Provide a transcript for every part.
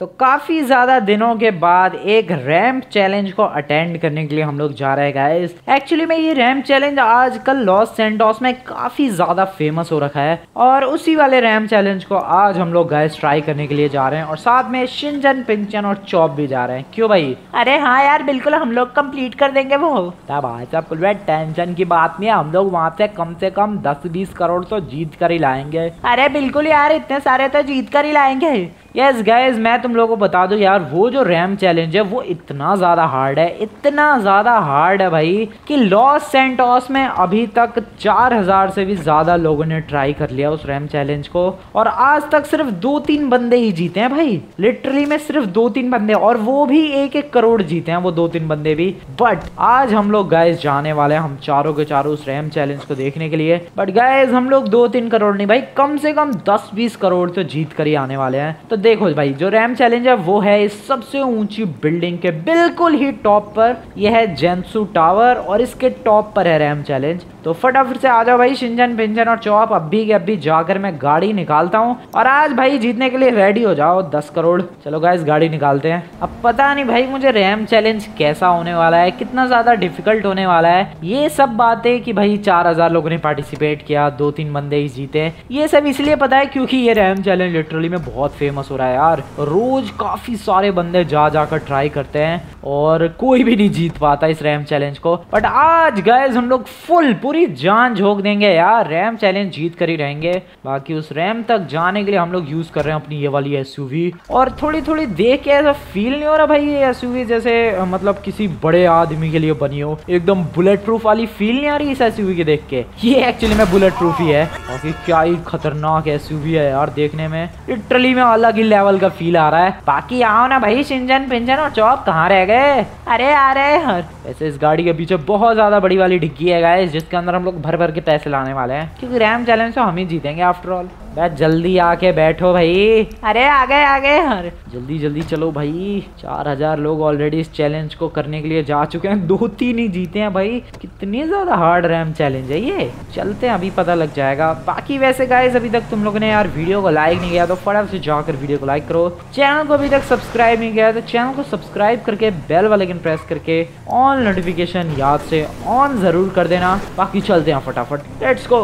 तो काफ़ी ज़्यादा दिनों के बाद एक रैम्प चैलेंज को अटेंड करने के लिए हम लोग जा रहे हैं गाइस एक्चुअली में ये रैम्प चैलेंज आजकल लॉस सेंटोस में काफ़ी ज़्यादा फ़ेमस हो रखा है और उसी वाले रैम्प चैलेंज को आज हम लोग गाइस ट्राई करने के लिए जा रहे हैं और साथ में शिंजन पिंचन और चौप भी जा रहे हैं। क्यों भाई? अरे हाँ यार बिल्कुल हम लोग कंप्लीट कर देंगे वो। तब आज टेंशन की बात नहीं है हम लोग वहाँ से कम से कम दस बीस करोड़ तो जीत कर ही लाएँगे। अरे बिल्कुल यार इतने सारे तो जीत कर ही लाएँगे। यस गाइज़ मैं तुम लोगों को बता दूँ यार, वो जो रैम चैलेंज है, वो इतना ज़्यादा हार्ड है, इतना ज़्यादा हार्ड है भाई, कि लॉस सेंटोस में अभी तक 4000 से भी ज़्यादा लोगों ने ट्राई कर लिया उस रैम चैलेंज को, और आज तक सिर्फ़ दो तीन बंदे ही जीते हैं भाई लिटरली में सिर्फ़ दो तीन बंदे, और वो भी एक एक करोड़ जीते हैं वो दो तीन बंदे भी बट आज हम लोग गाइज़ जाने वाले हैं हम चारों के चारों उस रैम चैलेंज को देखने के लिए बट गाइज़ हम लोग दो तीन करोड़ नहीं, भाई, कम से कम दस बीस करोड़ तो जीत कर ही आने वाले हैं तो देखो भाई, जो रैम चैलेंज है, वो है इस सबसे ऊँची बिल्डिंग के बिल्कुल ही टॉप पर। यह है जेंसू टावर और इसके टॉप पर है रैम चैलेंज। तो फटाफट से आ जाओ भाई, शिंजन पिंजन और चौप। अभी के अभी जाकर मैं गाड़ी निकालता हूँ। और आज भाई जीतने के लिए रेडी हो जाओ, दस करोड़। चलो गाइस गाड़ी निकालते हैं। अब पता नहीं भाई, मुझे रैम चैलेंज कैसा होने वाला है, कितना ज़्यादा डिफ़िकल्ट होने वाला है। ये सब बातें कि भाई चार हज़ार लोगों ने पार्टिसिपेट किया, दो तीन बंदे ही जीते। ये सब इसलिए पता है क्योंकि ये रैम चैलेंज लिटरली में बहुत फ़ेमस हो रहा है यार। रोज काफ़ी सारे बंदे जा जाकर ट्राई करते हैं और कोई भी नहीं जीत पाता इस रैम चैलेंज को। बट आज गाइज़ हम लोग फुल पूरी जान झोंक देंगे यार। रैम चैलेंज जीत कर ही रहेंगे। बाकी उस रैम तक जाने के लिए हम लोग यूज़ कर रहे हैं अपनी ये वाली एसयूवी और थोड़ी थोड़ी देख के ऐसा फील नहीं हो रहा भाई ये एस जैसे मतलब किसी बड़े आदमी के लिए बनी हो। एकदम बुलेट प्रूफ वाली फील नहीं आ रही इस एस के देख के। ये एक्चुअली में बुलेट प्रूफ ही है। बाकी क्या ही खतरनाक एस है यार देखने में। लिटरली में अलग लेवल का फील आ रहा है। बाकी आओ ना भाई सिंजन पिंजन और चौप कहाँ रह गए? अरे आ रहे हर वैसे इस गाड़ी के पीछे बहुत ज़्यादा बड़ी वाली डिग्गी है गाइस जिसके अंदर हम लोग भर भर के पैसे लाने वाले हैं। क्योंकि रैम चैलेंज तो हम ही जीतेंगे आफ्टर ऑल जल्दी आके बैठो भाई। अरे आ गए आ गए अरे जल्दी जल्दी चलो भाई। चार हज़ार लोग ऑलरेडी इस चैलेंज को करने के लिए जा चुके हैं। दो तीन ही जीते हैं भाई। कितनी ज़्यादा हार्ड रैम चैलेंज है ये। चलते हैं अभी पता लग जाएगा। बाकी वैसे गाइस अभी तक तुम लोगों ने यार वीडियो को लाइक नहीं किया तो फटाफट से जाकर वीडियो को लाइक करो। चैनल को अभी तक सब्सक्राइब नहीं किया तो चैनल को सब्सक्राइब करके बेल वाले प्रेस करके ऑन नोटिफिकेशन याद से ऑन ज़रूर कर देना। बाकी चलते हैं फटाफट। लेट्स गो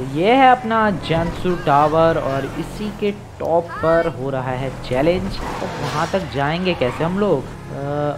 तो ये है अपना जेंसू टावर और इसी के टॉप पर हो रहा है चैलेंज तो वहाँ तक जाएँगे कैसे हम लोग?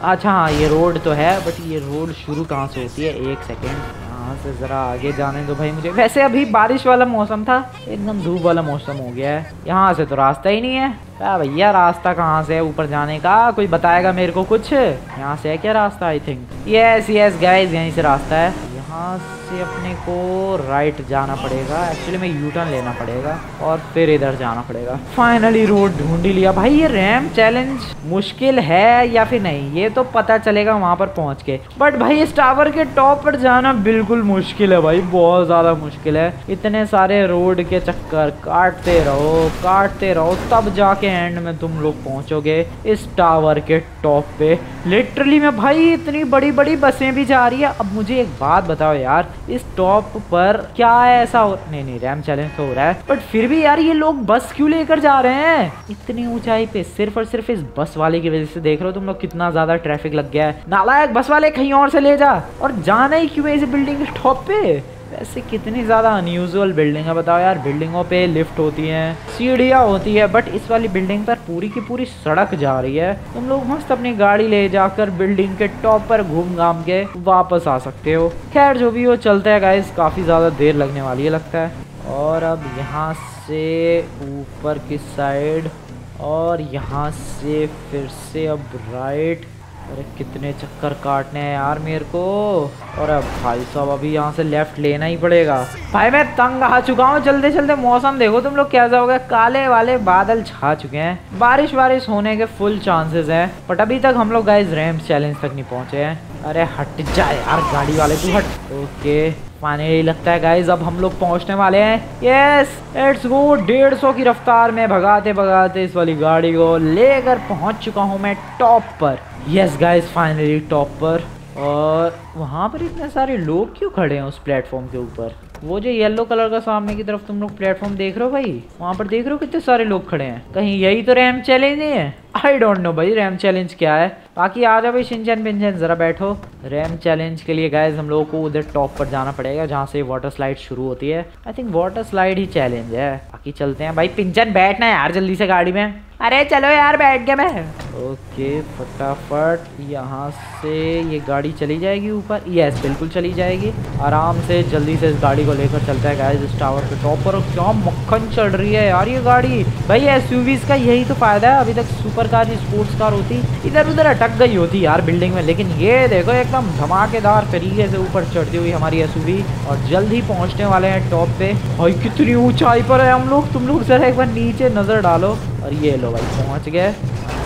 अच्छा हाँ ये रोड तो है बट ये रोड शुरू कहाँ से होती है? एक सेकेंड यहाँ से ज़रा आगे जाने दो भाई मुझे। वैसे अभी बारिश वाला मौसम था, एकदम धूप वाला मौसम हो गया है। यहाँ से तो रास्ता ही नहीं है। क्या भैया, रास्ता कहाँ से है? ऊपर जाने का? कोई बताएगा मेरे को कुछ? यहाँ से है क्या रास्ता I think yes yes guys यहीं से रास्ता है। यहाँ से अपने को राइट जाना पड़ेगा। एक्चुअली में यू टर्न लेना पड़ेगा और फिर इधर जाना पड़ेगा। फाइनली रोड ढूंढ ही लिया। भाई ये रैम चैलेंज मुश्किल है या फिर नहीं? ये तो पता चलेगा वहाँ पर पहुँच के। बट भाई इस टावर के टॉप पर जाना बिल्कुल मुश्किल है भाई। बहुत ज़्यादा मुश्किल है। इतने सारे रोड के चक्कर काटते रहो काटते रहो, तब जाके एंड में तुम लोग पहुंचोगे इस टावर के टॉप पे। लिटरली में भाई इतनी बड़ी बड़ी बसें भी जा रही है। अब मुझे एक बात बताओ यार इस टॉप पर क्या है ऐसा हो नहीं नहीं, रैम चैलेंज तो हो रहा है। बट फिर भी यार ये लोग बस क्यों लेकर जा रहे हैं? इतनी ऊंचाई पे सिर्फ़ और सिर्फ़ इस बस वाले की वजह से देख रहे हो तुम लोग कितना ज़्यादा ट्रैफ़िक लग गया है। नालायक, बस वाले कहीं और से ले जा। और जाना ही क्यों है इस बिल्डिंग के टॉप पे? वैसे कितनी ज़्यादा अनयूजल बिल्डिंग है, बताओ यार। बिल्डिंगों पे लिफ्ट होती हैं, सीढ़ियाँ होती है बट इस वाली बिल्डिंग पर पूरी की पूरी सड़क जा रही है। तुम लोग मस्त अपनी गाड़ी ले जाकर बिल्डिंग के टॉप पर घूम घाम के वापस आ सकते हो। खैर, जो भी हो, चलता है गाइस काफ़ी ज़्यादा देर लगने वाली है, लगता है। और अब यहाँ से ऊपर की साइड और यहाँ से फिर से अब राइट अरे कितने चक्कर काटने हैं यार मेरे को। और अब भाई साहब, अभी यहाँ से लेफ़्ट लेना ही पड़ेगा। भाई मैं तंग आ चुका हूँ चलते चलते मौसम देखो तुम लोग कैसा होगा काले वाले बादल छा चुके हैं। बारिश वारिश होने के फुल चांसेस हैं। बट अभी तक हम लोग गाइज़ रैम्प चैलेंज तक नहीं पहुँचे हैं। अरे हट जा यार, गाड़ी वाले तू हट। ओके फाइनली लगता है गाइज़ अब हम लोग पहुँचने वाले हैं। यस इट्स गो डेढ़ सौ की रफ्तार में भगाते भगाते इस वाली गाड़ी को लेकर पहुँच चुका हूँ मैं टॉप पर। यस गाइज़ फाइनली टॉप पर। और वहाँ पर इतने सारे लोग क्यों खड़े हैं उस प्लेटफॉर्म के ऊपर? वो जो येलो कलर का सामने की तरफ़ तुम लोग प्लेटफॉर्म देख रहे हो भाई, वहाँ पर देख रहे हो कितने सारे लोग खड़े हैं? कहीं यही तो रैम चैलेंज नहीं है। आई डोंट नो भाई रैम चैलेंज क्या है? बाकी आ जाओ भाई शिनचैन पिंचन ज़रा बैठो। रैम चैलेंज के लिए गाइज़ हम लोगों को उधर टॉप पर जाना पड़ेगा जहाँ से वाटर स्लाइड शुरू होती है। आई थिंक वाटर स्लाइड ही चैलेंज है। बाकी चलते हैं। भाई पिंचन बैठना है यार जल्दी से गाड़ी में। अरे चलो यार बैठ गया मैं। ओके फटाफट यहाँ से ये गाड़ी चली जाएगी ऊपर। यस बिल्कुल चली जाएगी। आराम से जल्दी से इस गाड़ी को लेकर चलता है गाइस इस टावर पे टॉप पर। क्या मक्खन चल रही है यार ये गाड़ी। भाई एस का यही तो फ़ायदा है अभी तक सुपर कार स्पोर्ट्स कार होती, इधर उधर अटक गई होती यार बिल्डिंग में, लेकिन ये देखो एकदम धमाकेदार तरीके से ऊपर चढ़ती हुई हमारी एसयूवी और जल्द ही पहुँचने वाले हैं टॉप पे। भाई, कितनी ऊंचाई पर है हम लोग? तुम लोग जरा एक बार नीचे नज़र डालो। और ये लो भाई, पहुँच गए।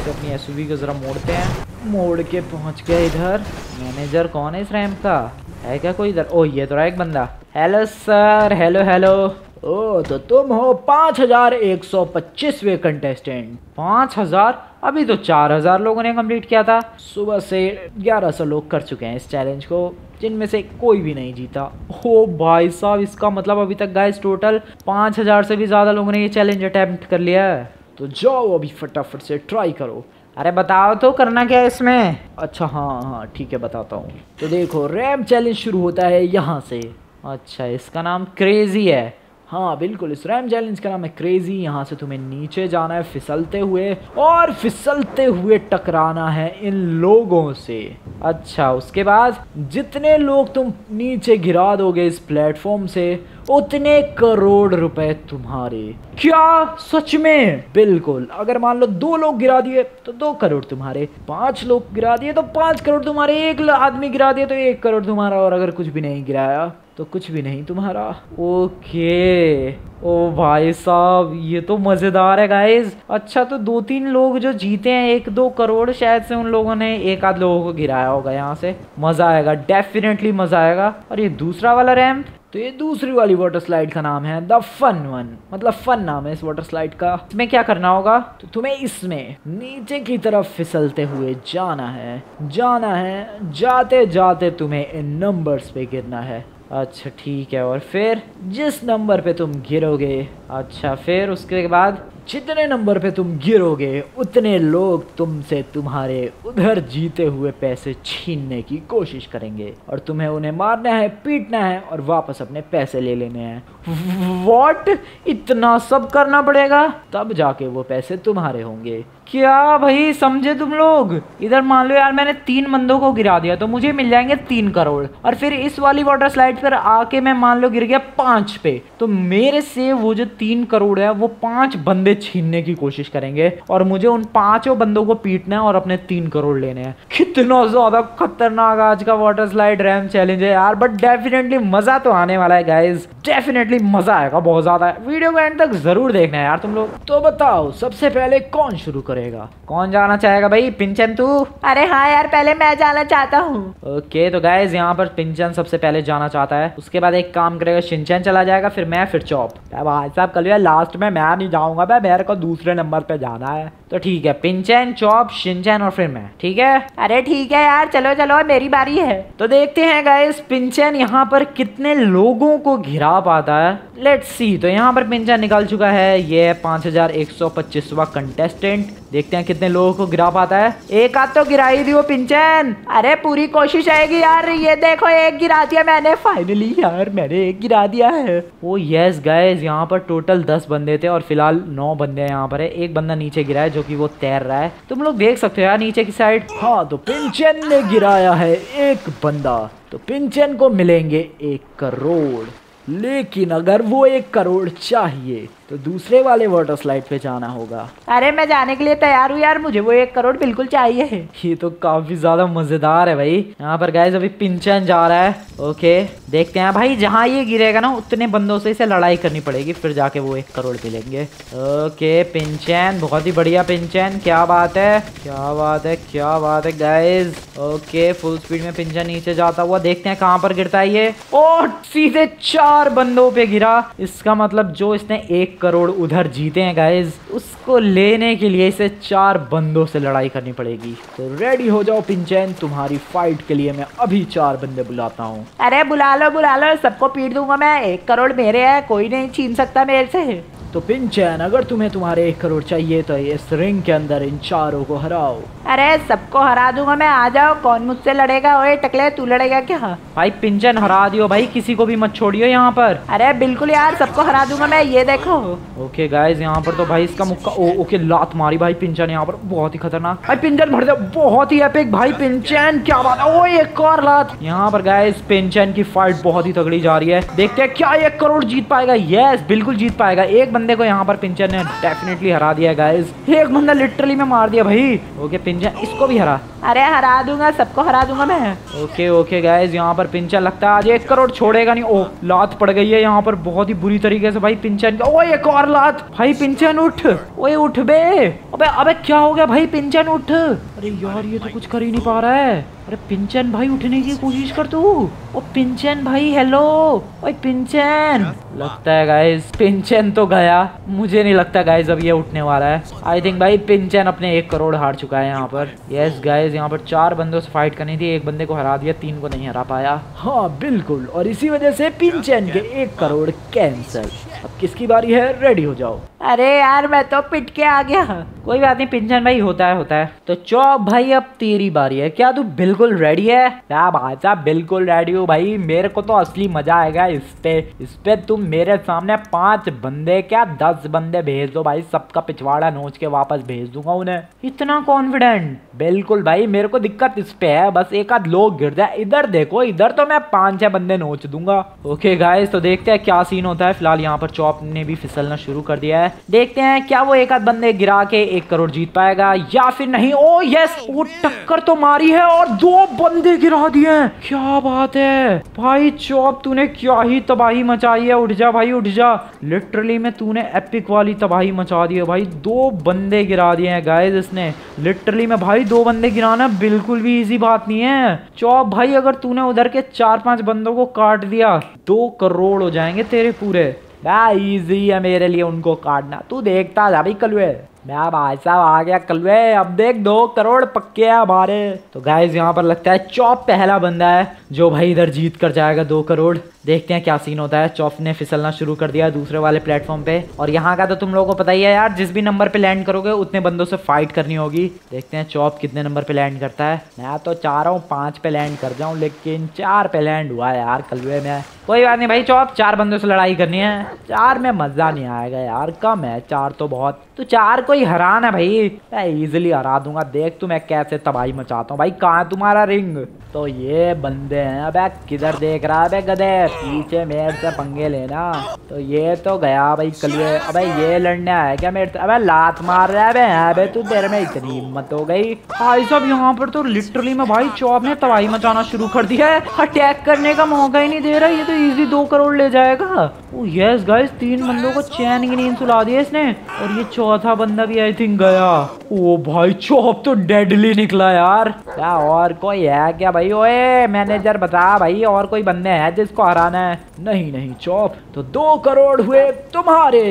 अपनी एस को ज़रा मोड़ते हैं। मोड़ के पहुँच गए इधर। मैनेजर कौन है इस रैम्प का? है क्या कोई इधर? ओ ये तो रहा एक बंदा। हेलो सर हेलो हेलो ओ तो तुम हो पाँच हज़ार एक सौ पच्चीसवे कंटेस्टेंट पाँच हज़ार? अभी तो चार हज़ार लोगों ने कंप्लीट किया था। सुबह से ग्यारह सौ लोग कर चुके हैं इस चैलेंज को, जिनमें से कोई भी नहीं जीता। ओ भाई साहब, इसका मतलब अभी तक गाइस टोटल पाँच हज़ार से भी ज़्यादा लोगों ने ये चैलेंज अटेम्प्ट कर लिया है। तो जाओ अभी फटाफट से ट्राई करो। अरे बताओ तो करना क्या है इसमें? अच्छा हाँ हाँ ठीक है, बताता हूँ। तो देखो रैम चैलेंज शुरू होता है यहाँ से। अच्छा इसका नाम क्रेजी है। हाँ बिल्कुल, इस रैम चैलेंज का नाम है क्रेजी यहाँ से तुम्हें नीचे जाना है, फिसलते हुए, और फिसलते हुए टकराना है इन लोगों से। अच्छा उसके बाद जितने लोग तुम नीचे गिरा दोगे इस प्लेटफॉर्म से, उतने करोड़ रुपए तुम्हारे। क्या? सच में? बिल्कुल, अगर मान लो दो लोग गिरा दिए तो दो करोड़ तुम्हारे। पाँच लोग गिरा दिए तो पाँच करोड़ तुम्हारे। एक आदमी गिरा दिए तो एक करोड़ तुम्हारा, और अगर कुछ भी नहीं गिराया तो कुछ भी नहीं तुम्हारा। ओके। ओ भाई साहब, ये तो मज़ेदार है गाइज़ अच्छा तो दो तीन लोग जो जीते हैं, एक दो करोड़ शायद से उन लोगों ने एक आध लोगों को गिराया होगा यहाँ से। मज़ा आएगा डेफिनेटली मज़ा आएगा। और ये दूसरा वाला रैम्प तो ये दूसरी वाली वाटर स्लाइड का नाम है द फन वन मतलब फन नाम है इस वाटर स्लाइड का। इसमें क्या करना होगा? तो तुम्हें इसमें नीचे की तरफ़ फिसलते हुए जाना है। जाना है जाते जाते तुम्हें इन नंबर्स पे गिरना है। अच्छा ठीक है। और फिर जिस नंबर पे तुम गिरोगे अच्छा फिर उसके बाद जितने नंबर पे तुम गिरोगे, उतने लोग तुमसे तुम्हारे उधर जीते हुए पैसे छीनने की कोशिश करेंगे और तुम्हें उन्हें मारना है, पीटना है और वापस अपने पैसे ले लेने हैं। वॉट इतना सब करना पड़ेगा? तब जाके वो पैसे तुम्हारे होंगे। क्या भाई, समझे तुम लोग? इधर मान लो यार, मैंने तीन बंदों को गिरा दिया तो मुझे मिल जाएँगे तीन करोड़। और फिर इस वाली वाटर स्लाइड पर आके मैं मान लो गिर गया पाँच पे। तो मेरे से वो जो तीन करोड़ है, वो पाँच बंदे छीनने की कोशिश करेंगे। और मुझे उन पाँचों बंदों को पीटना है और अपने तीन करोड़ लेने हैं। कितना ज़्यादा खतरनाक आज का वाटर स्लाइड रैम चैलेंज है यार बट डेफिनेटली मज़ा तो आने वाला है गाइज़ डेफिनेटली मज़ा आएगा बहुत ज़्यादा। वीडियो को एंड तक ज़रूर देखना है यार तुम लोग। तो बताओ सबसे पहले कौन शुरू करेगा? कौन जाना चाहेगा भाई? पिंचन तू? अरे हाँ यार पहले मैं जाना चाहता हूँ। ओके तो गाइज़ यहाँ पर पिंचन सबसे पहले जाना चाहता है। उसके बाद एक काम करेगा शिंचन चला जाएगा फिर मैं फिर चौप। भाई साहब कल लास्ट में मैं नहीं जाऊँगा मैं मेरे को दूसरे नंबर पे जाना है। तो ठीक है पिंचन चौप शिंचन और फिर मैं ठीक है? अरे ठीक है यार चलो चलो मेरी बारी है। तो देखते हैं गाइस पिंचन यहाँ पर कितने लोगों को घिरा पाता है। लेट्स सी तो यहाँ पर पिंचन निकल चुका है। ये पाँच हज़ार एक सौ पच्चीसवा कंटेस्टेंट देखते हैं कितने लोगों को गिरा पाता है। एक हाथ तो गिरा ही दी वो पिंचन अरे पूरी कोशिश आएगी यार ये देखो एक गिरा दिया मैंने फाइनली यार मैंने एक गिरा दिया है। ओ यस गाइस यहाँ पर टोटल दस बंदे थे और फ़िलहाल नौ बंदे यहाँ पर है। एक बंदा नीचे गिरा है जो कि वो तैर रहा है। तुम लोग देख सकते हो यार नीचे की साइड हाँ तो पिंचन ने गिराया है एक बंदा। तो पिंचन को मिलेंगे एक करोड़। लेकिन अगर वो एक करोड़ चाहिए तो दूसरे वाले वाटर स्लाइड पे जाना होगा। अरे मैं जाने के लिए तैयार हूँ यार मुझे वो एक करोड़ बिल्कुल चाहिए। ये तो काफ़ी ज़्यादा मज़ेदार है भाई। यहाँ पर गाइस अभी पिंचन जा रहा है। ओके देखते हैं। भाई जहाँ ये गिरेगा ना उतने बंदों से इसे लड़ाई करनी पड़ेगी। फिर जाके वो एक करोड़ मिलेंगे। ओके पिंचन बहुत ही बढ़िया पिंचन। क्या बात है क्या बात है क्या बात है गाइज़ ओके फुल स्पीड में पिंचन नीचे जाता हुआ देखते हैं कहाँ पर गिरता है ये। और सीधे चार बंदों पे गिरा। इसका मतलब जो इसने एक करोड़ उधर जीते हैं गाइज़ उसको लेने के लिए इसे चार बंदों से लड़ाई करनी पड़ेगी. तो रेडी हो जाओ पिंचैन तुम्हारी फाइट के लिए मैं अभी चार बंदे बुलाता हूँ. अरे बुला लो बुला लो. सबको पीट दूँगा मैं. एक करोड़ मेरे है. कोई नहीं छीन सकता मेरे से. तो पिंचन अगर तुम्हें तुम्हारे एक करोड़ चाहिए तो इस रिंग के अंदर इन चारों को हराओ। अरे सबको हरा दूँगा मैं आ जाओ कौन मुझसे लड़ेगा? ओए टकले तू लड़ेगा क्या? भाई पिंचन हरा दियो भाई किसी को भी मत छोड़ियो यहाँ पर। अरे बिल्कुल यार सबको हरा दूँगा मैं ये देखो। ओके गाइज़ यहाँ पर तो भाई इसका मुक्का ओ, ओके लात मारी भाई पिंचन यहाँ पर बहुत ही खतरनाक। भाई पिंचन भर दे बहुत ही एपिक भाई पिंचन क्या बात है? ओ एक और लात। यहाँ पर गाइज़ पिंचन की फाइट बहुत ही तगड़ी जा रही है। देखते हैं क्या एक करोड़ जीत पाएगा? यस बिल्कुल जीत पाएगा। एक बंदे को यहाँ पर पिंचर ने डेफिनेटली हरा दिया गाइज़ एक बंदा लिटरली में मार दिया, भाई। ओके पिंचर, इसको भी हरा। अरे हरा दूँगा, सबको हरा दूँगा मैं। ओके ओके गाइज़ यहाँ पर पिंचन लगता है। आज एक करोड़ छोड़ेगा नहीं। ओ, लात पड़ गई है यहाँ पर। बहुत ही बुरी तरीके से भाई पिंचन ओ, एक और लात। भाई पिंचन उठ। ओए, उठ बे। अबे अबे, क्या हो गया भाई? पिंचन उठ। अरे यार, ये तो कुछ कर ही नहीं पा रहा है। अरे पिंचन भाई, उठने की कोशिश कर तू। ओ, पिंचन भाई हेलो ओए, पिंचन। लगता है गाइस पिंचन तो गया। मुझे नहीं लगता गाइस अब ये उठने वाला है। आई थिंक भाई, पिंचन अपने एक करोड़ हार चुका है यहाँ पर। यस गाइस यहाँ पर चार बंदों से फाइट करनी थी एक बंदे को हरा दिया तीन को नहीं हरा पाया। हाँ बिल्कुल। और इसी वजह से पिंचन के एक करोड़ कैंसर अब किसकी बारी है? रेडी हो जाओ। अरे यार मैं तो पिट के आ गया। कोई बात नहीं पिंचन भाई होता है होता है। तो चौप भाई अब तेरी बारी है। क्या तू बिल्कुल रेडी है? क्या बात है बिल्कुल रेडी हो भाई। मेरे को तो असली मज़ा आएगा इस पे। इस पे तुम मेरे सामने पाँच बंदे क्या दस बंदे भेज दो भाई। सबका पिछवाड़ा नोच के वापस भेज दूँगा उन्हें। इतना कॉन्फिडेंट बिल्कुल भाई मेरे को दिक्कत इस पे है। बस एक आध लोग गिर जाए। इधर देखो, इधर तो मैं पाँच छह बंदे नोच दूँगा। ओके गाइस तो देखते हैं क्या सीन होता है। फ़िलहाल यहाँ पर चौप ने भी फिसलना शुरू कर दिया है। देखते हैं क्या वो एक आध बंदे गिरा के एक करोड़ जीत पाएगा या फिर नहीं। ओ यस वो टक्कर तो मारी है और दो बंदे गिरा दिए क्या बात है। भाई, चौप, तूने क्या ही तबाही मचाई है। उठ जा भाई, उठ जा। लिटरली में तूने एपिक वाली तबाही मचा दी है भाई। दो बंदे गिरा दिए हैं गाइस इसने। लिटरली में भाई, दो बंदे गिराना बिल्कुल भी इजी बात नहीं है। चौप भाई, अगर तूने उधर के चार पाँच बंदों को काट दिया, दो करोड़ हो जाएँगे तेरे पूरे। इजी है मेरे लिए उनको काटना। तू देखता जा भाई कलुए मैं भाई साहब आ गया कलवे, अब देख दो करोड़ पक्के हैं हमारे। तो गाइज़ यहाँ पर लगता है चौप पहला बंदा है, जो भाई इधर जीत कर जाएगा दो करोड़। देखते हैं क्या सीन होता है। चौप ने फिसलना शुरू कर दिया दूसरे वाले प्लेटफॉर्म पे। और यहाँ का तो तुम लोगों को पता ही है यार, जिस भी नंबर पे लैंड करोगे, उतने बंदों से फाइट करनी होगी। देखते हैं चौप कितने नंबर पे लैंड करता है। मैं तो चाह रहा हूँ पाँच पे लैंड कर जाऊँ, लेकिन चार पे लैंड हुआ यार कलवे में। कोई बात नहीं भाई चौप चार बंदों से लड़ाई करनी है। चार में मज़ा नहीं आएगा यार, कम है। चार तो बहुत तो चार को ही हराना भाई। मैं इजिली हरा दूँगा। देख तू मैं कैसे तबाही मचाता हूँ। भाई, कहाँ है तुम्हारा रिंग तो ये बंदे हैं। अब किधर देख रहा है? गधे पीछे मेरे से पंगे लेना। तो ये तो गया भाई कलिए। अबे, ये लड़ने आया क्या मेरे से? अबे, लात मार रहा है। अबे तू तेरे में इतनी हिम्मत हो गई। भाई सब यहाँ पर तो लिटरली में भाई चौप ने तबाही मचाना शुरू कर दिया है। अटैक करने का मौका ही नहीं दे रहा। ये तो इजी दो करोड़ ले जाएगा। यस गाइस तीन बंदों को चैन की नींद सुला दिया इसने। और ये चौथा बंदा भी आई थिंक गया। ओ भाई चौप तो डेडली निकला यार। क्या और कोई है क्या भाई? ओए मैनेजर बता भाई और कोई बंदे हैं जिसको हराना है? नहीं नहीं चौप तो दो करोड़ हुए तुम्हारे।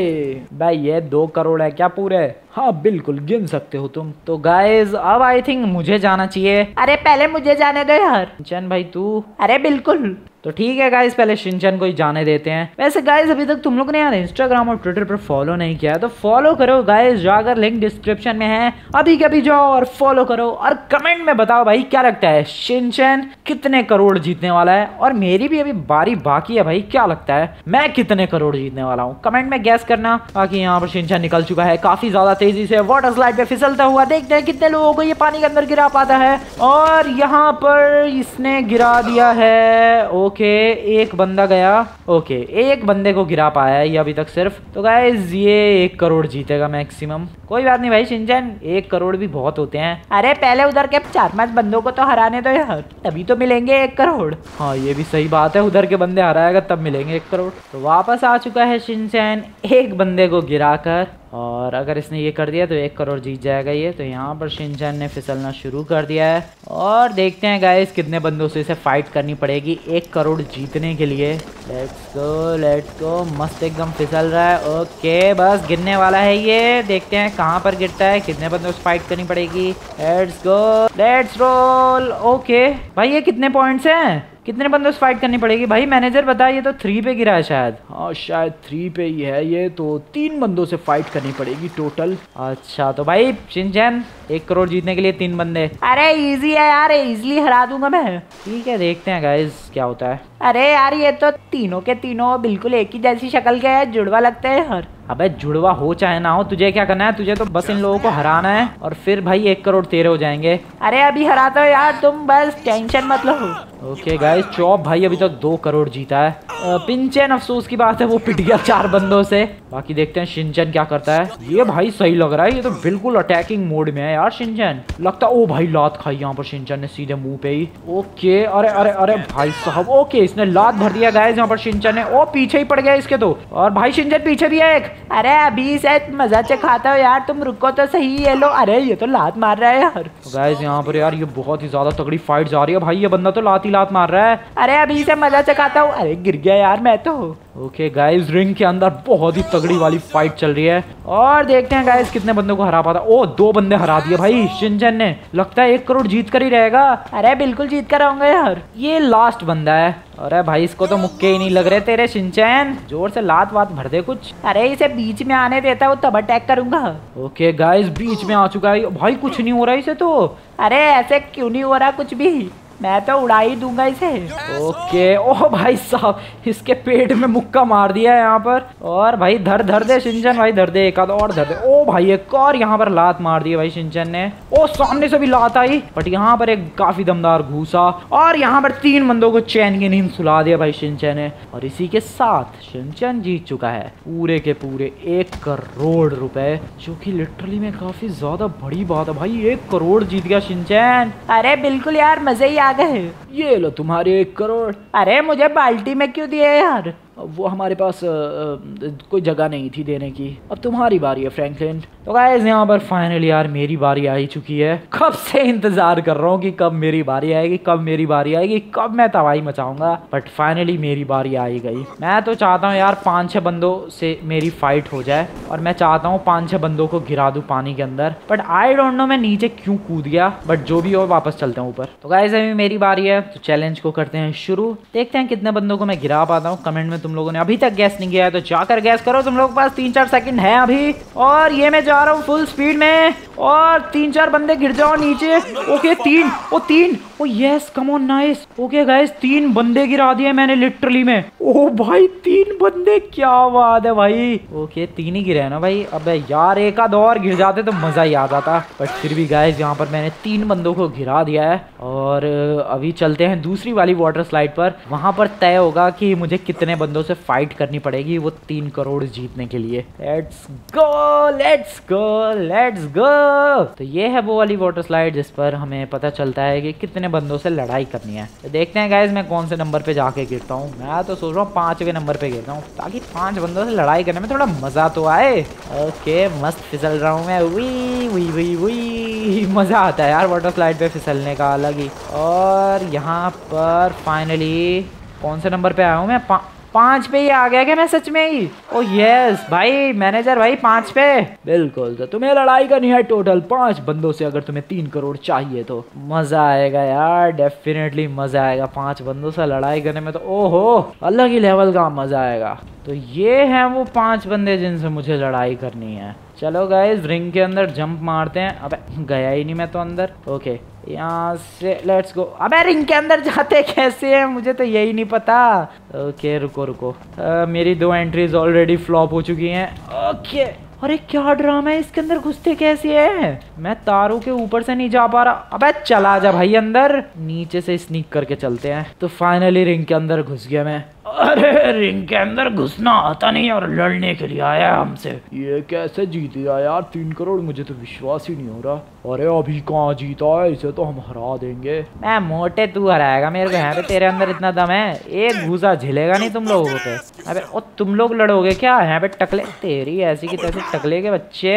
भाई ये दो करोड़ है क्या पूरे? हाँ बिल्कुल गिन सकते हो तुम। तो गाइज़ अब आई थिंक मुझे जाना चाहिए। अरे पहले मुझे जाने दो यार। चैन भाई तू? अरे बिल्कुल। तो ठीक है गाइस पहले शिनचन को ही जाने देते हैं। वैसे गाइस अभी तक तुम लोग ने यार इंस्टाग्राम और ट्विटर पर फॉलो नहीं किया तो फॉलो करो गाइस जाकर लिंक डिस्क्रिप्शन में है। अभी कभी जाओ और फॉलो करो और कमेंट में बताओ भाई, क्या लगता है? शिनचन कितने करोड़ जीतने वाला है? और मेरी भी अभी बारी बाकी है भाई, क्या लगता है? मैं कितने करोड़ जीतने वाला हूँ? कमेंट में गैस करना बाकी यहाँ पर शिनचन निकल चुका है। काफ़ी ज़्यादा तेज़ी से वाटर स्लाइड पे फिसलता हुआ देखते हैं कितने लोगों को ये पानी के अंदर गिरा पाता है। और यहाँ पर इसने गिरा दिया है। ओके ओके एक बंदा गया। ओके एक बंदे को गिरा पाया है ये अभी तक सिर्फ़। तो गाइज़ ये एक करोड़ जीतेगा मैक्सिमम कोई बात नहीं भाई सिंचन एक करोड़ भी बहुत होते हैं। अरे पहले उधर के चार पाँच बंदों को तो हराने दो यार तभी तो मिलेंगे एक करोड़। हाँ ये भी सही बात है उधर के बंदे हराएगा तब मिलेंगे एक करोड़। तो वापस आ चुका है सिंचन एक बंदे को गिराकर। और अगर इसने ये कर दिया तो एक करोड़ जीत जाएगा ये। तो यहाँ पर शिनचैन ने फिसलना शुरू कर दिया है। और देखते हैं गाइस कितने बंदों से इसे फाइट करनी पड़ेगी एक करोड़ जीतने के लिए। लेट्स गो लेट्स गो मस्त एकदम फिसल रहा है। ओके बस गिरने वाला है ये। देखते हैं कहाँ पर गिरता है। कितने बंदों से फाइट करनी पड़ेगी। Let's go let's roll okay भाई ये कितने पॉइंट्स हैं? कितने बंदों से फाइट करनी पड़ेगी? भाई मैनेजर बता ये तो थ्री पे गिरा है शायद। हाँ शायद थ्री पे ही है ये तो तीन बंदों से फाइट करनी पड़ेगी टोटल अच्छा तो भाई शिनचैन एक करोड़ जीतने के लिए तीन बंदे। अरे इजी है यार इजीली हरा दूँगा मैं। ठीक है देखते हैं गाइस क्या होता है। अरे यार ये तो तीनों के तीनों बिल्कुल एक ही जैसी शक्ल के है जुड़वा लगते हैं यार अबे जुड़वा हो चाहे ना हो तुझे क्या करना है? तुझे तो बस इन लोगों को हराना है और फिर भाई एक करोड़ तेरे हो जाएँगे। अरे अभी हराता हो यार तुम बस टेंशन मत लो। ओके गाइस चौप भाई अभी तक तो दो करोड़ जीता है। पिंचन अफसोस की बात है वो पिट गया चार बंदों से। बाकी देखते हैं शिनचन क्या करता है। ये भाई सही लग रहा है ये तो बिल्कुल अटैकिंग मोड में है यार शिनचन। लगता ओ भाई लात खाई यहाँ पर शिनचन ने सीधे मुँह पे ही। ओके अरे अरे अरे भाई साहब ओके इसने लात भर दिया गाइस यहाँ पर शिनचन ने। ओ पीछे ही पड़ गया इसके तो। और भाई शिनचन पीछे भी है एक। अरे अभी से मज़ा खाता हो यार तुम रुको तो सही है लो। अरे ये तो लात मार रहा है यार। गाइस यहाँ पर यार ये बहुत ही ज़्यादा तगड़ी फाइट जा रही है। भाई ये बंदा तो लात ही लात मार रहा है। अरे अभी से मज़ा चखाता हूँ। अरे गिर गया यार मैं तो। ओके गाइस रिंग के अंदर बहुत ही तगड़ी वाली फाइट चल रही है। और देखते हैं गाइस कितने बंदों को हरा पाता। ओ, दो बंदे हरा दिए भाई, शिनचन ने। लगता है एक करोड़ जीत कर ही रहेगा। अरे, बिल्कुल जीत कर आऊँगा यार। ये लास्ट बंदा है। अरे भाई, इसको तो मुक्के ही नहीं लग रहे तेरे सिंचैन ज़ोर से लात वात भर दे कुछ। अरे, इसे बीच में आने देता है तब अटैक करूँगा। ओके गाइस बीच में आ चुका है। भाई, कुछ नहीं हो रहा इसे तो। अरे, ऐसे क्यों नहीं हो रहा कुछ भी? मैं तो उड़ा ही दूँगा इसे। ओके। ओह भाई साहब इसके पेट में मुक्का मार दिया है यहाँ पर। और भाई धर धर दे सिंचन भाई धर दे एक आध और धर दे। ओ भाई एक और यहाँ पर लात मार दी भाई सिंचन ने। ओ सामने से भी लात आई बट यहाँ पर एक काफ़ी दमदार घूसा। और यहाँ पर तीन बंदों को चैन की नींद सुला दिया भाई सिंचन ने। और इसी के साथ सिंचन जीत चुका है। पूरे के पूरे एक करोड़ रुपए जो की लिटरली में काफ़ी ज़्यादा बड़ी बात है भाई। एक करोड़ जीत गया सिंचन। अरे बिल्कुल यार मज़े ही आ गए ये लो तुम्हारे एक करोड़। अरे मुझे बाल्टी में क्यों दिए यार? वो हमारे पास आ, आ, कोई जगह नहीं थी देने की। अब तुम्हारी बारी है फ्रैंकलिन। तो गाइस यहाँ पर फाइनली यार मेरी बारी आ ही चुकी है। कब से इंतज़ार कर रहा हूँ कि कब मेरी बारी आएगी, कब मेरी बारी आएगी, कब मैं तबाही मचाऊँगा बट फाइनली मेरी बारी आ ही गई। मैं तो चाहता हूँ यार पाँच छह बंदों से मेरी फाइट हो जाए, और मैं चाहता हूँ पाँच छह बंदों को गिरा दू पानी के अंदर बट आई डोंट नो मैं नीचे क्यों कूद गया बट जो भी हो वापस चलते हैं ऊपर। तो गाइस अभी मेरी बारी है तो चैलेंज को करते हैं शुरू। देखते हैं कितने बंदों को मैं गिरा पाता हूँ। कमेंट में तुम लोगों ने अभी तक गैस नहीं किया है तो जाकर गैस करो। तुम लोग पास तीन चार सेकंड है अभी, और ये मैं जा रहा हूँ फुल स्पीड में। और तीन चार बंदे गिर जाओ नीचे। ओके तीन। ओ तीन। ओ yes come on nice okay guys तीन बंदे गिरा दिए मैंने लिटरली में। ओ, भाई, तीन बंदे, क्या बात है भाई। ओके तीन ही गिरे ना भाई। अबे यार, एक आध और गिर जाते तो मज़ा ही आ जाता। बट फिर भी गाइस यहाँ पर मैंने तीन बंदों को गिरा दिया है। और अभी चलते हैं दूसरी वाली वाटर स्लाइड पर। वहाँ पर तय होगा कि मुझे कितने बंदों से फाइट करनी पड़ेगी वो तीन करोड़ जीतने के लिए। Let's go let's go let's go तो ये है वो वाली वाटर स्लाइड जिस पर हमें पता चलता है कि कितने बंदों से लड़ाई करनी है। तो देखते हैं गाइज़ मैं कौन से नंबर पे जाके गिरता हूँ। मैं तो सोच रहा हूँ पांचवे नंबर पे गिरता हूँ, ताकि पाँच बंदों से लड़ाई करने में थोड़ा मज़ा तो आए। ओके मस्त फिसल रहा हूँ मैं। वी वी वी वी मज़ा आता है यार वाटर स्लाइड पे फिसलने का अलग ही। और यहाँ पर फाइनली कौन से नंबर पे आया हूँ मैं? पाँच पे ही आ गया क्या मैं सच में ही? ओ यस भाई मैनेजर भाई, पाँच पे। बिल्कुल तो तुम्हें लड़ाई करनी है टोटल पाँच बंदों से, अगर तुम्हें तीन करोड़ चाहिए तो। मज़ा आएगा यार डेफिनेटली मज़ा आएगा। पाँच बंदों से लड़ाई करने में तो ओहो, अलग ही लेवल का मज़ा आएगा। तो ये है वो पाँच बंदे जिनसे मुझे लड़ाई करनी है। चलो गाइस रिंग के अंदर जंप मारते हैं। अबे, गया ही नहीं मैं तो अंदर। ओके यहाँ से लेट्स गो अबे रिंग के अंदर जाते कैसे हैं? मुझे तो यही नहीं पता। ओके रुको रुको। आ, मेरी दो एंट्रीज ऑलरेडी फ्लॉप हो चुकी हैं। ओके अरे क्या ड्रामा है? इसके अंदर घुसते कैसे है? मैं तारों के ऊपर से नहीं जा पा रहा। अबे चला जा भाई अंदर। नीचे से स्नीक करके चलते हैं। तो फाइनली रिंग के अंदर घुस गया मैं। अरे रिंग के अंदर घुसना आता नहीं और लड़ने के लिए आया हमसे। ये कैसे जीत गया यार? तीन करोड़ मुझे तो विश्वास ही नहीं हो रहा। अरे अभी कहाँ जीता है? इसे तो हम हरा देंगे। मैं मोटे तू हराएगा मेरे को यहाँ पे तेरे अंदर इतना दम है। एक घूसा झेलेगा नहीं तुम लोगों पे अबे ओ तुम लोग लड़ोगे क्या? यहाँ पे टकले तेरी ऐसी की तैसी टकले के बच्चे।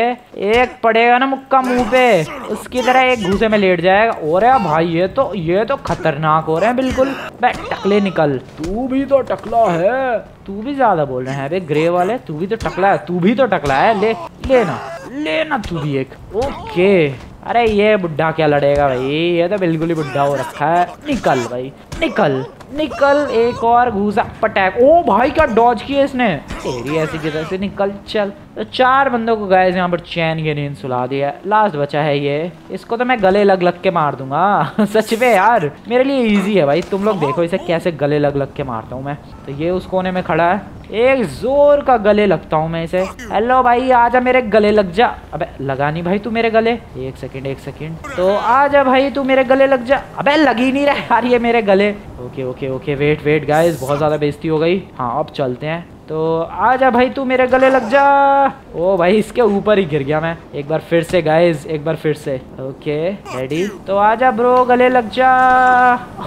एक पड़ेगा ना मुक्का मुँह पे। उसकी तरह एक घूसे में लेट जाएगा। और भाई ये तो ये तो खतरनाक हो रहे हैं बिल्कुल। टकले निकल। तू भी तो टकला है। तू भी ज़्यादा बोल रहे हैं। ग्रे वाले तू भी तो टकला है। तू भी तो टकला है। ले लेना लेना तू भी एक। ओके। अरे ये बुढ़ा क्या लड़ेगा भाई? ये तो बिल्कुल ही बुढ़ा हो रखा है। निकल भाई, निकल निकल, एक और घूसा पटैक ओ भाई, क्या डॉज किया इसने? तेरी ऐसी की से निकल, चल। तो चार बंदों को गए यहाँ पर चैन की नींद सुला दिया लास्ट बचा है ये। इसको तो मैं गले लग लग के मार दूँगा। सच में यार, मेरे लिए इजी है भाई। तुम लोग देखो इसे कैसे गले लग लग के मारता हूँ मैं। तो ये उस कोने में खड़ा है। एक ज़ोर का गले लगता हूँ मैं इसे। हेलो भाई आजा मेरे गले लग जा। अबे लगा नहीं भाई तू मेरे गले। एक सेकंड एक सेकंड तो आजा भाई तू मेरे गले लग जा। अबे लग ही नहीं रहा यार ये मेरे गले। Okay okay okay wait wait guys बहुत ज़्यादा बेइज्जती हो गई। हाँ अब चलते हैं। तो आ जा भाई तू मेरे गले लग जा। ओ भाई, इसके ऊपर ही गिर गया मैं। एक बार फिर से गाइस एक बार फिर से। ओके रेडी तो आ जा ब्रो गले लग जा।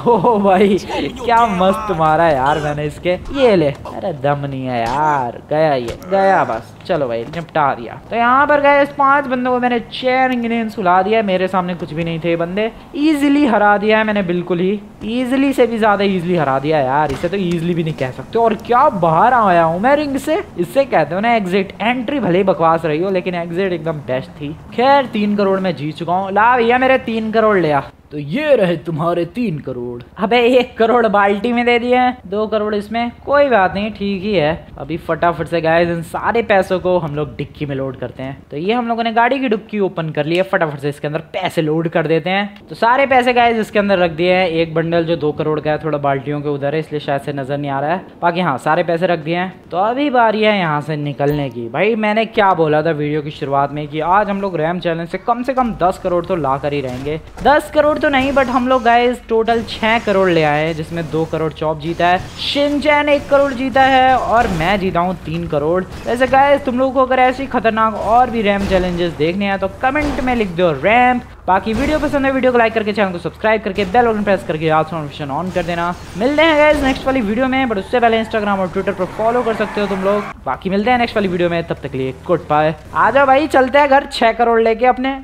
ओ भाई, क्या मस्त मारा यार मैंने इसके। ये ले। अरे दम नहीं है यार। गया ये, गया बस। चलो भाई, निपटा दिया। तो यहाँ पर गए पाँच बंदों को मैंने चेयर इंग्रेन सुला दिया मेरे सामने कुछ भी नहीं थे बंदे। इजिली हरा दिया है मैंने, बिल्कुल ही। इजिली से भी ज़्यादा इजिली हरा दिया यार। इसे तो इजिली भी नहीं कह सकते। और क्या बाहर आया हूँ मैं रिंग से, इससे कहते हो ना एग्जिट एंट्री भले ही बकवास रही हो, लेकिन एग्जिट एकदम बेस्ट थी। खैर, तीन करोड़ में जीत चुका हूँ। ला भैया, मेरे तीन करोड़ लिया तो ये रहे तुम्हारे तीन करोड़। अबे, एक करोड़ बाल्टी में दे दिए हैं, दो करोड़ इसमें। कोई बात नहीं, ठीक ही है। अभी फटाफट से गाइस इन सारे पैसों को हम लोग डिक्की में लोड करते हैं। तो ये हम लोगों ने गाड़ी की डिक्की ओपन कर ली है, फटाफट से इसके अंदर पैसे लोड कर देते हैं। तो सारे पैसे गाइस इसके अंदर रख दिए हैं। एक बंडल जो दो करोड़ का है, थोड़ा बाल्टियों के उधर है, इसलिए शायद से नज़र नहीं आ रहा है। बाकी हाँ सारे पैसे रख दिए हैं। तो अभी बारी है यहाँ से निकलने की। भाई, मैंने क्या बोला था वीडियो की शुरुआत में कि आज हम लोग रैम चैलेंज से कम से कम दस करोड़ तो ला कर ही रहेंगे। दस करोड़ तो नहीं बट हम लोग गाइस टोटल छह करोड़ ले आए जिसमें दो करोड़ चौप जीता है। शिनचैन एक करोड़ जीता है और मैं जीता हूँ तीन करोड़। वैसे गाइस तुम लोगों को अगर ऐसी खतरनाक और भी रैम चैलेंजेस देखने हैं तो कमेंट में लिख दो रैम बाकी वीडियो पसंद है, वीडियो को लाइक करके चैनल को सब्सक्राइब करके बेल आइकन प्रेस करके नोटिफिकेशन ऑन कर देना। मिलते हैं गाइस नेक्स्ट वाली वीडियो में बट उससे पहले इंस्टाग्राम और ट्विटर पर फॉलो कर सकते हो तुम लोग। बाकी मिलते हैं नेक्स्ट वाली वीडियो में, तब तक लिए गुड बाय आ जाओ भाई, चलते हैं घर, छह करोड़ लेके अपने।